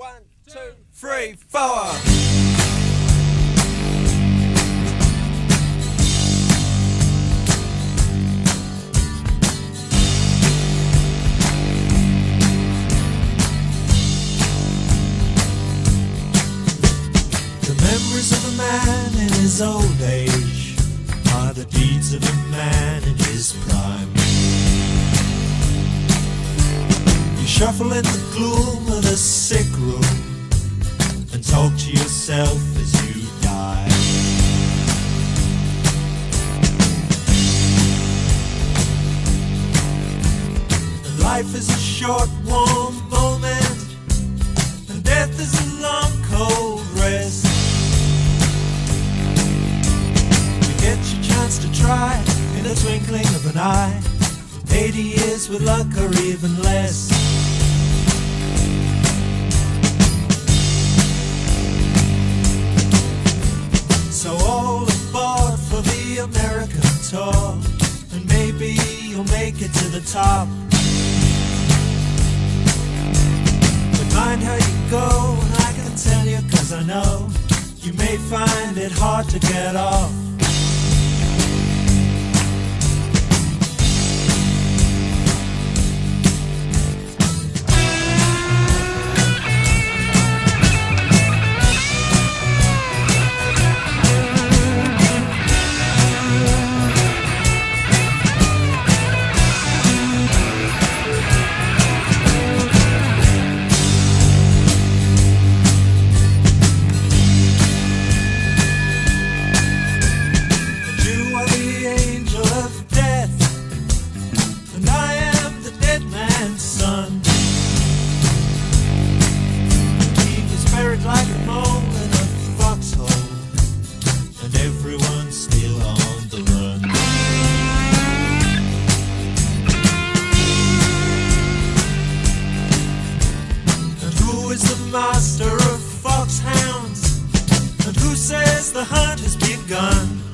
One, two, three, four. The memories of a man in his old age are the deeds of a man in his shuffle in the gloom of the sick room and talk to yourself as you die. And life is a short, warm moment, and death is a long, cold rest. You get your chance to try in the twinkling of an eye. 80 years with luck or even less. The top. But mind how you go, and I can tell you cause I know you may find it hard to get off. The hunt has begun?